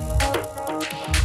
Música